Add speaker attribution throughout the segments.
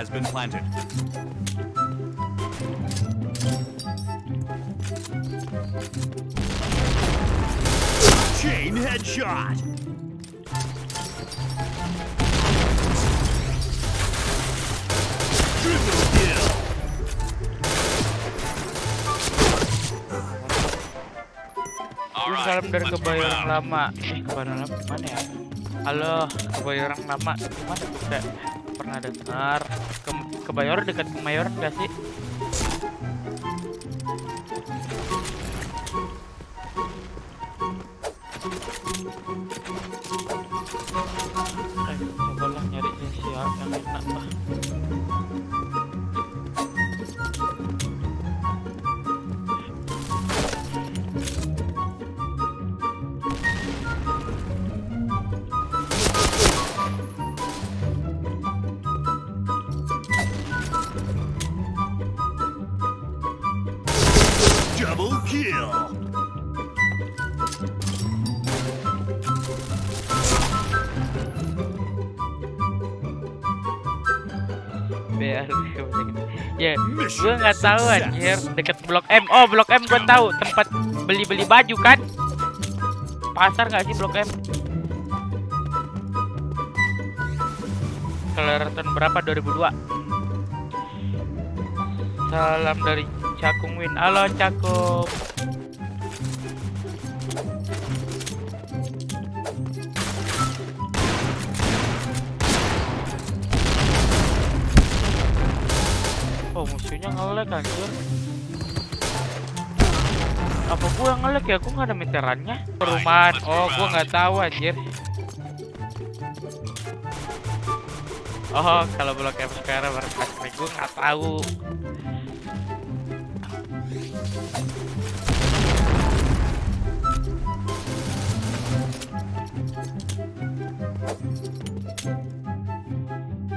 Speaker 1: has been planted.
Speaker 2: Chain headshot. Triple kill.
Speaker 3: Ini salam dari kebayoran lama. Eh, kebayoran lama gimana ya? Halo, kebayoran lama. Gimana tuh kayak pernah dengar? Ke kebayoran dekat kemayoran gak sih? Eh, cobalah nyari sisi yang enak lah. Ya gue nggak tahu anjir. Deket blok M. Oh blok M gue tahu. Tempat beli beli baju kan? Pasar nggak sih blok M? Keleraton berapa? 2002 salam dari Cakung Win. Halo Cakung ngelek anjir. Apa gua ngelek ya? Gua nggak ada meterannya. Perumahan Oh gua nggak tahu anjir. Oh kalau blok M sekarang berkasih Gua nggak tahu.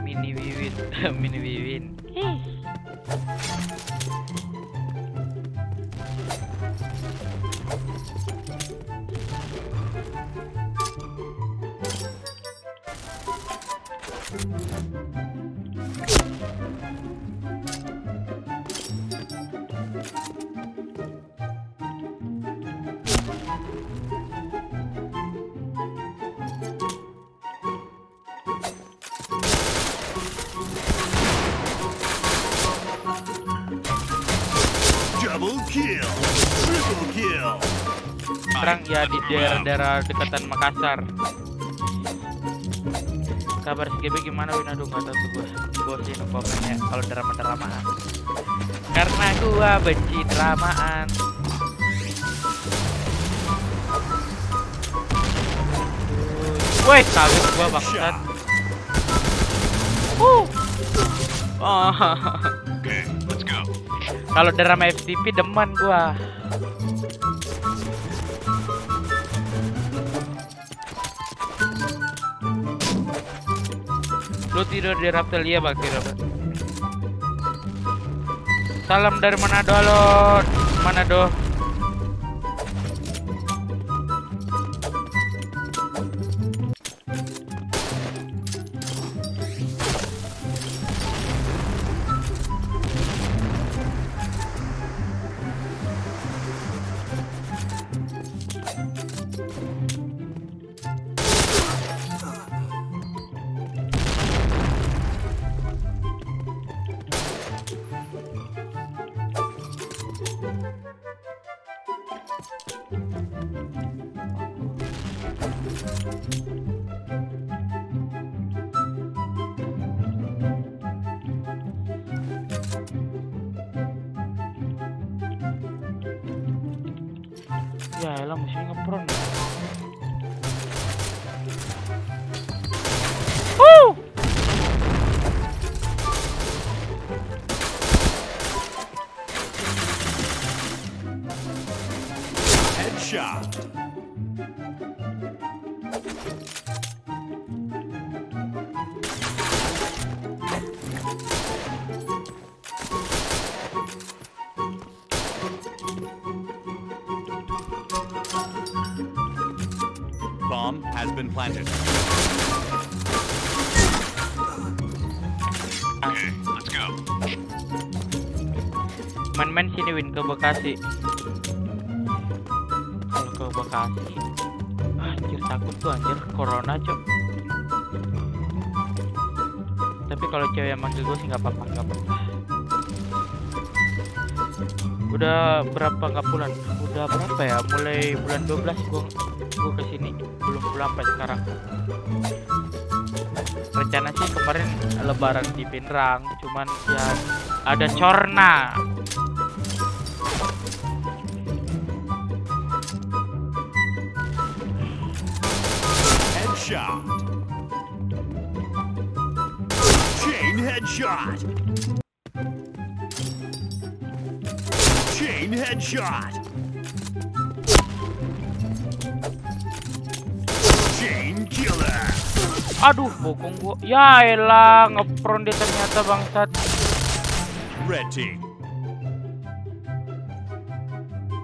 Speaker 3: Mini Wiwin Mini Wiwin Perang ya di daerah-daerah dekatan Makassar. Kabar SGB gimana Win? Aduh tahu tuh gua. Gua sih no ya kalau drama-dramaan. Karena gua benci dramaan. Woi, kaget gua bangsat. Uh. Oh.
Speaker 1: Okay, let's go.
Speaker 3: Kalau drama FTP demen gua. Lu tidur di Raptelia Bakti Robert. Salam dari Manado lo. Manado. Ya elah musuhnya ngepron. Uh!
Speaker 1: Been planted. Okay, let's go.
Speaker 3: Main-main sini Win ke Bekasi. Kalau ke Bekasi, anjir takut tuh anjir corona cok. Tapi kalau cewek yang manggil gue sih nggak apa-apa, nggak apa-apa. Udah berapa nggak bulan? Udah berapa ya? Mulai bulan 12 gue gue ke sini, belum pulang sampai sekarang. Rencana sih kemarin lebaran di Pinrang, cuman ya ada corna.
Speaker 2: Headshot. Chain headshot. Chain headshot.
Speaker 3: Aduh, bokong gua. Ya elah, ngepron dia ternyata bangsat.
Speaker 2: Red team.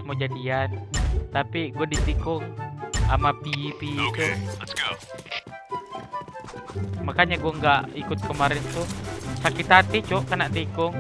Speaker 3: Mau jadian. Tapi gue ditikung sama pipi itu.
Speaker 1: Okay, let's go.
Speaker 3: Makanya gue nggak ikut kemarin tuh. Sakit hati, Cok, kena tikung.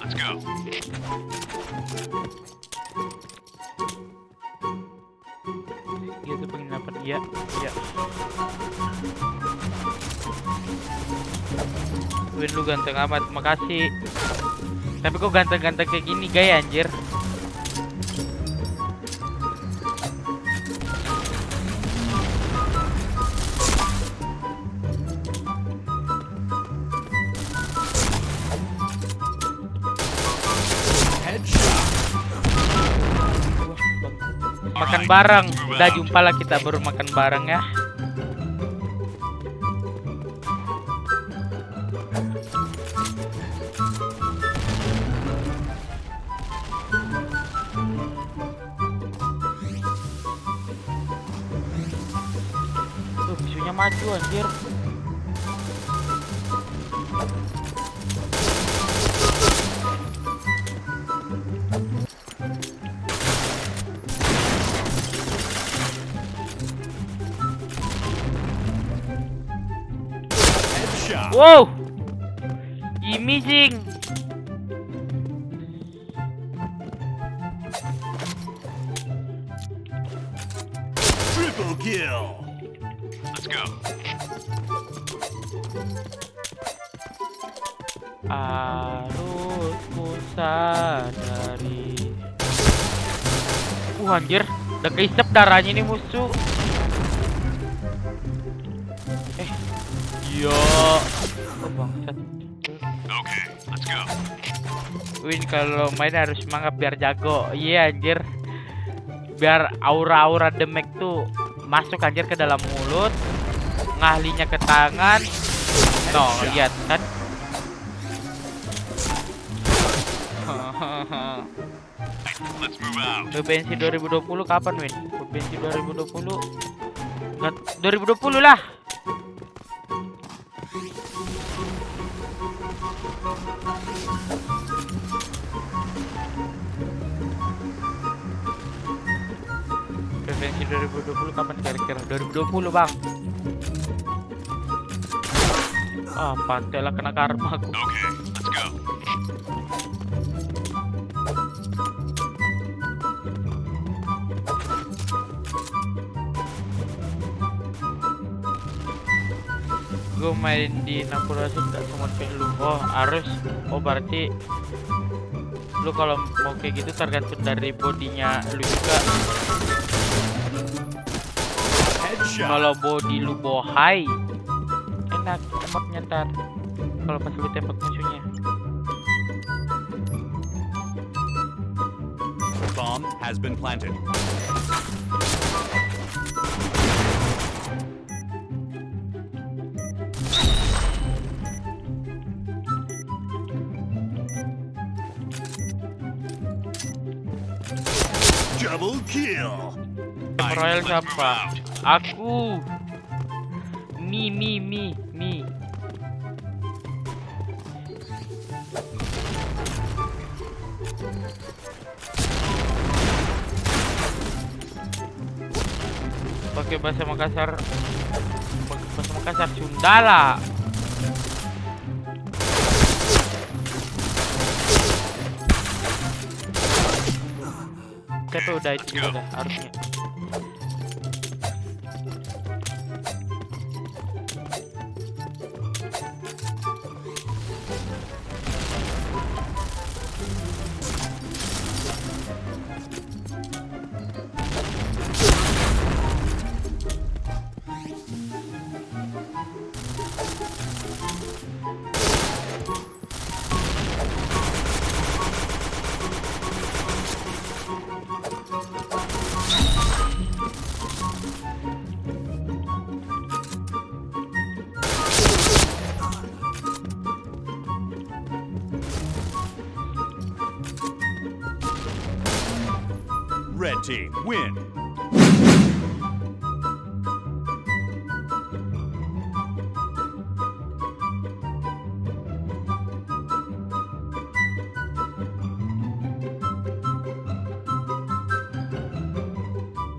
Speaker 1: Let's go.
Speaker 3: Iya, iya. Win lu ganteng amat, makasih. Tapi kok ganteng-ganteng kayak gini gaya anjir. Bareng. Udah jumpa lah kita baru makan bareng ya. Tuh, musuhnya maju anjir. Wow. Amazing.
Speaker 2: Triple kill.
Speaker 1: Let's go.
Speaker 3: Harus ku sadari. Uh anjir, udah keisep darahnya ini musuh. Yo. Oh, bangsat.
Speaker 1: Okay, let's go.
Speaker 3: Win kalau main harus semangat biar jago. Iya anjir. Biar aura-aura demek tuh masuk anjir ke dalam mulut, ngahlinya ke tangan. No, lihat kan.
Speaker 1: Let's move out.
Speaker 3: Bebensi 2020 kapan Win? Bebensi 2020 Nggak, 2020 lah 2020 kapan kira-kira? 2020 bang Ah, pantai lah kena karma aku.
Speaker 1: Okay, let's go.
Speaker 3: gue main di Napurasi nggak cuma kayak lu oh harus oh berarti lu kalau mau kayak gitu tergantung dari bodinya lu juga. Kalau body lu bohai enak tembaknya ntar kalau pas lu tembak musuhnya
Speaker 1: Bomb has been planted.
Speaker 2: Double kill.
Speaker 3: Royal siapa? Aku. Mi mi mi mi. Pakai bahasa Makassar. Pakai bahasa Makassar Sunda lah. Tapi udah itu juga dah harusnya.
Speaker 2: Red team win.